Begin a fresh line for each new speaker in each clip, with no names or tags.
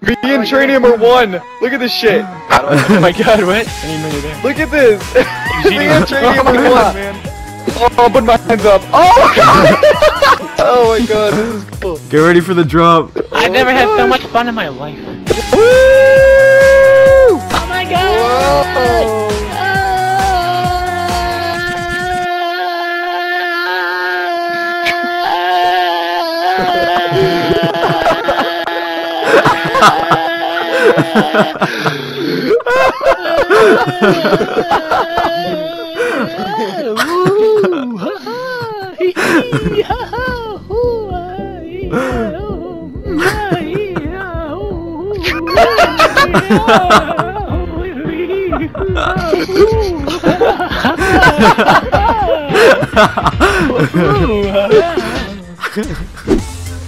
Me and Tranium are one. Look at this shit.
Oh my god, what? I didn't know you were there.
Look at this. Me and Tranium
Oh,
are one, man. Oh, I'll put my hands up. Oh my god. oh my god, this is cool.
Get ready for the drop.
I've oh, never had so much fun in my life.
Woo!
Oh my god!
Whoa.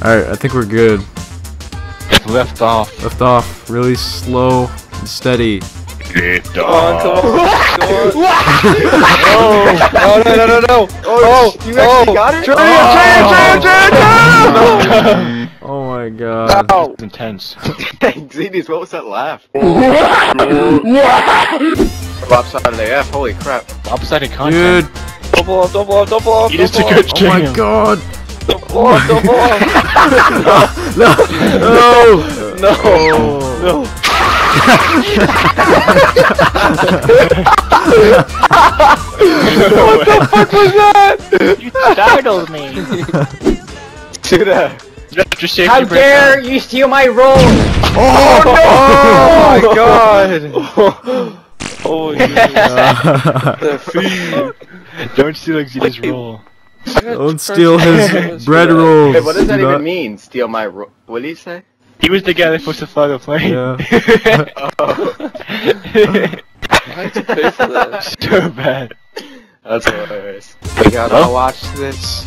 Alright, I think we're good.
Left off.
Left off. Really slow and steady.
Lift off. Come on, on. Come on. oh. oh, no, no, no, no. Oh, oh you actually oh. got it? Try it, try it, try it, try it!
Oh. oh my god.
Ow.
It's intense.
Xenies, what was that laugh? Lopsided AF, holy crap.
Lopsided content.
Dude.
Don't blow up,
don't blow
up,
don't
blow
up.
Oh my god
double off, double off.
No!
No,
Oh.
no. what the fuck was that?
You startled me.
Suda!
Just
How
break.
dare you steal my role?
Oh, no! Oh my god! Oh, the feed.
Don't steal Xenia's roll.
Don't steal his bread rolls.
Hey, what does that
Do
even
not-
mean? Steal my ro- What did he say?
He was the guy that's supposed to fly the plane.
Yeah.
Oh.
Why'd you pay for that?
so bad.
That's hilarious. We gotta watch this.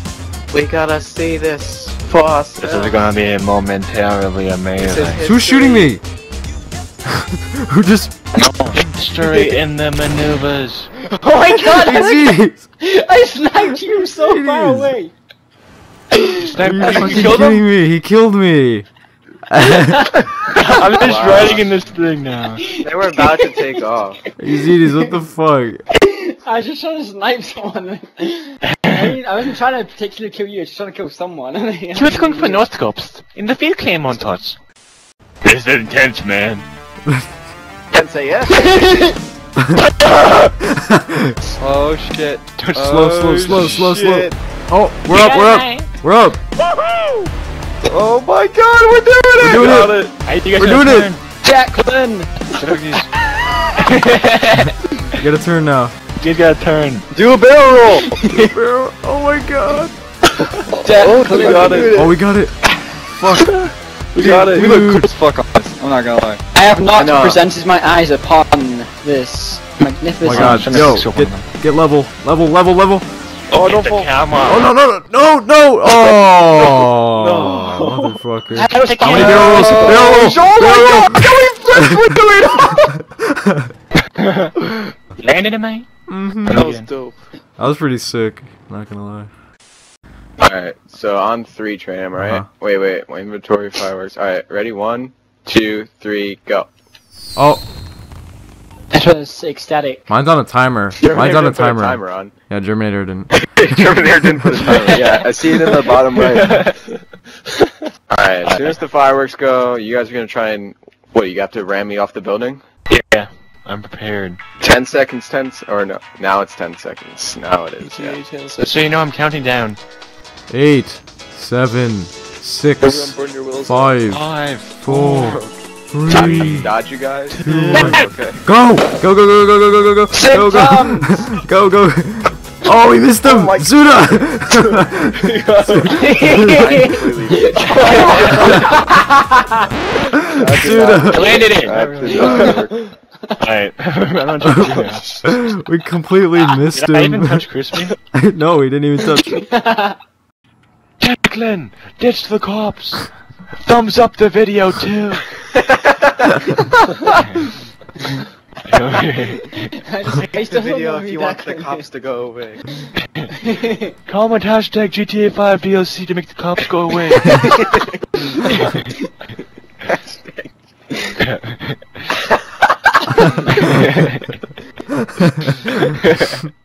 We gotta see this for us.
This is gonna be momentarily amazing.
Who's shooting me? Who just...
History in the maneuvers.
Oh my god! I,
Jeez!
I sniped you so far
Jeez.
away.
Are you fucking
killed him?
kidding me? He killed me!
I'm just
Wow.
riding in this thing now.
They were about to take off.
Zedis, what the fuck?
I was just trying to snipe someone. I, mean, I wasn't trying to particularly kill you, I was just trying to kill someone.
He was going for no scopes in the field claim montage. This is intense, man.
Can't say yes.
Oh shit.
Don't
Slow, slow,
Oh,
slow, slow, slow. Oh, we're up, we're up! We're up!
Oh my god, we're doing it!
We're doing it.
it.
Hey, you guys
We're doing it.
Jacqueline!
turn.
Get a turn now.
You guys gotta turn.
Do a barrel roll!
oh my god!
Oh, we got it.
Oh, we got it! Fuck.
We got it. We look
Dude.
cool as fuck on this. I'm not gonna lie.
I have not
know.
presented my eyes upon this magnificent.
Oh my god, yo, get, get level, level, level, level.
Oh, don't fall.
Oh, no, no, no, no, no. Oh, no. motherfucker.
I don't take
How many barrel rolls? Barrel rolls. Oh my god, we flipped with the
Landed him, eh?
Mm-hmm.
That was dope.
That was pretty sick, not gonna lie.
Alright, so on three, Tranium, alright?
Uh
-huh. Wait, wait, inventory fireworks. Alright, ready? One, two, three, go.
Oh.
That was ecstatic.
mine's on a timer. Mine's on a
didn't put
timer.
timer on.
Yeah, Jerminater didn't.
Terminator didn't put a timer. Yeah, I see it in the bottom right. Alright, as soon as the fireworks go, you guys are gonna try and. What, you have to ram me off the building?
Yeah, I'm prepared.
10 seconds, 10 s- or no, now it's 10 seconds. Now it is, yeah.
Just so you know, I'm counting down.
Eight, seven, six,
Everyone burn your wheels.
five,
Five,
four, Three, Sorry,
dodge you guys.
Two,
okay.
Go! Go, go, go, go, go, go, go, Six go, go, go, go, go. Oh, we missed him!
Oh
Suda! Suda!
Landed it! Alright.
we completely ah, missed
did him. Did I even touch Crispy?
no, we didn't even touch.
Declan! Ditch the cops! Thumbs up the video too!
I
Make the video if you want the cops to go away.
Comment hashtag GTA 5 DLC to make the cops go away. Yeah.